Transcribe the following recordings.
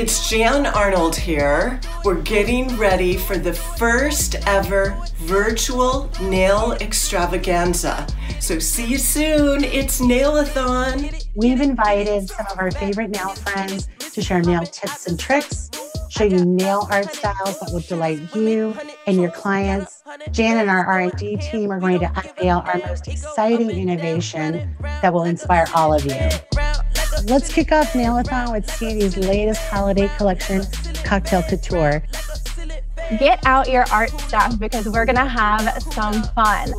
it's Jan Arnold here. We're getting ready for the first ever virtual nail extravaganza. So see you soon. It's Nailathon. We've invited some of our favorite nail friends to share nail tips and tricks, show you nail art styles that will delight you and your clients. Jan and our R&D team are going to unveil our most exciting innovation that will inspire all of you. Let's kick off Nailathon with CND's latest holiday collection, Cocktail Couture. Get out your art stuff because we're gonna have some fun.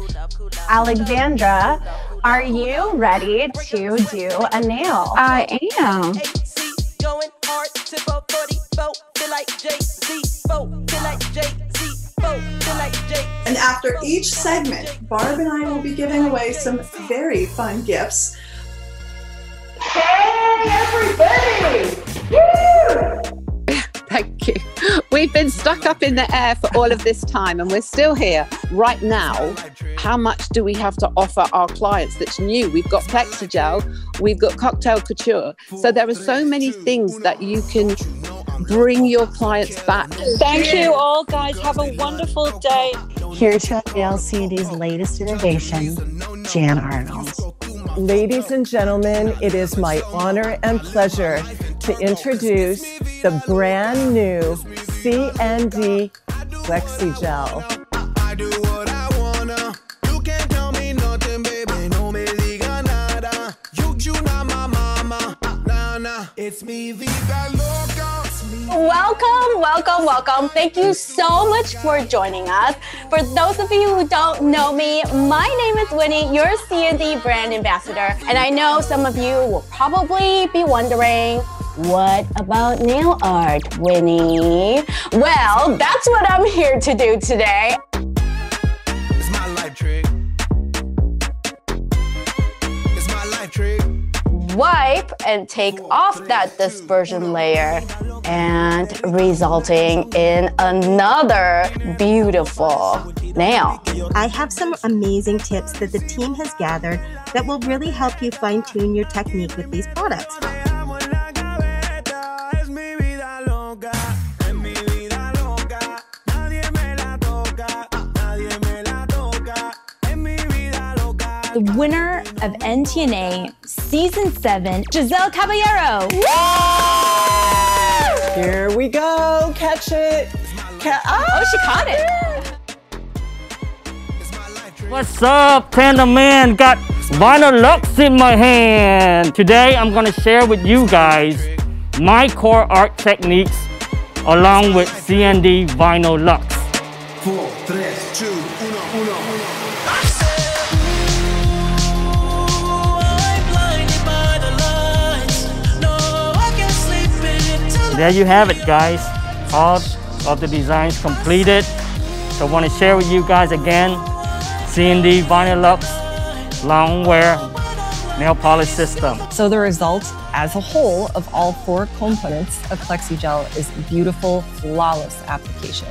Alexandra, are you ready to do a nail? I am. And after each segment, Barb and I will be giving away some very fun gifts. Hey, everybody! Woo! Thank you. We've been stuck up in the air for all of this time and we're still here. Right now, how much do we have to offer our clients that's new? We've got Plexigel, we've got Cocktail Couture. So there are so many things that you can bring your clients back. Thank you all, guys. Have a wonderful day. Here to unveil CND's latest innovation, Jan Arnold. Ladies and gentlemen, it is my honor and pleasure to introduce the brand new CND Plexigel. It's me, Welcome, welcome, welcome. Thank you so much for joining us. For those of you who don't know me, my name is Winnie, your CND brand ambassador. And I know some of you will probably be wondering, what about nail art, Winnie? Well, that's what I'm here to do today. Wipe and take off that dispersion layer and resulting in another beautiful nail. I have some amazing tips that the team has gathered that will really help you fine tune your technique with these products. The winner of NTNA Season 7, Giselle Caballero. Here we go. Catch it. Ca oh, oh, she caught it. What's up, Panda Man? Got Vinylux in my hand. Today, I'm gonna share with you guys my core art techniques along with CND Vinyl Lux. Four, tres, two, uno, uno. There you have it guys all of the designs completed so I want to share with you guys again CND Vinyl Lux long wear nail polish system. So the result as a whole of all four components of Plexigel is beautiful, flawless application.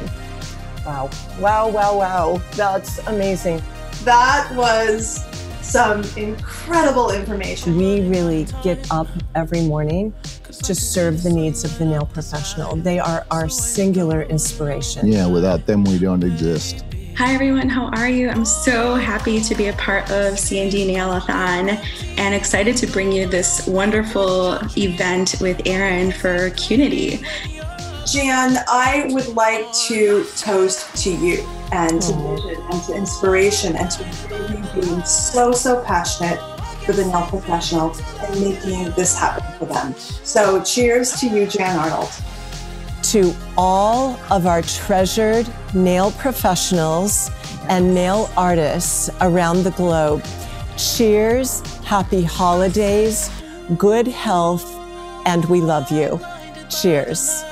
Wow, wow, wow, wow. That's amazing. That was some incredible information. We really get up every morning to serve the needs of the nail professional. They are our singular inspiration. Yeah, without them, we don't exist. Hi everyone, how are you? I'm so happy to be a part of CND Nailathon and excited to bring you this wonderful event with Erin for Cunity. Jan, I would like to toast to you and to oh. vision and to inspiration and to really being so, so passionate for the nail professional and making this happen for them. So cheers to you, Jan Arnold. To all of our treasured nail professionals and nail artists around the globe, cheers, happy holidays, good health, and we love you. Cheers. Cheers.